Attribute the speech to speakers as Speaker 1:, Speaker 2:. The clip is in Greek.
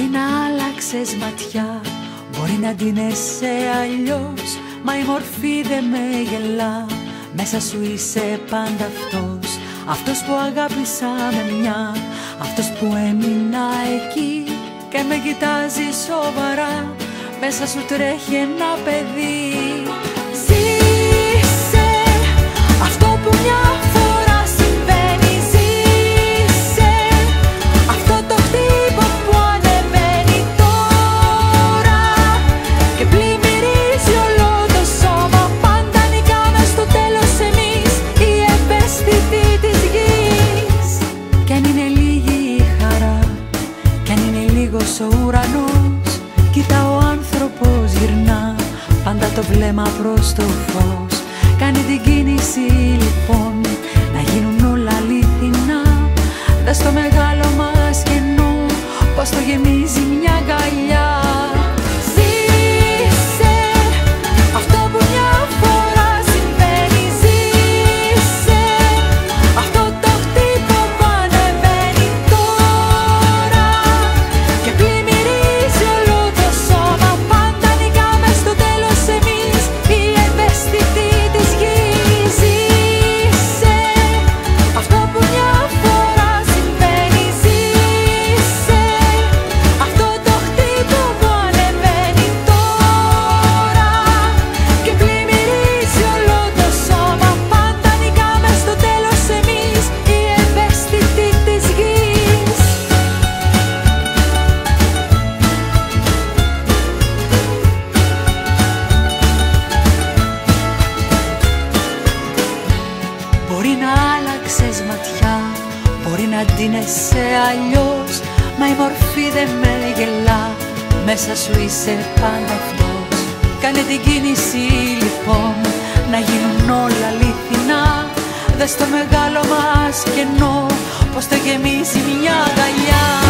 Speaker 1: άλλαξες ματιά Μπορεί να την σε αλλιώς Μα η μορφή δεν με γελά. Μέσα σου είσαι πάντα αυτός Αυτός που αγάπησα με μια Αυτός που έμεινα εκεί Και με κοιτάζει σοβαρά. Μέσα σου τρέχει ένα παιδί λίγος ο ουρανός. Κοίτα ο άνθρωπος γυρνά. Πάντα το βλέμμα προς το φως άλλαξες ματιά. Μπορεί να ντύνεσαι αλλιώς Μα η μορφή δεν με γελά. Μέσα σου είσαι πάντα αυτός. Κάνε την κίνηση λοιπόν Να γίνουν όλα αληθινά. Δες το μεγάλο μας κενό Πως το γεμίζει μια αγκαλιά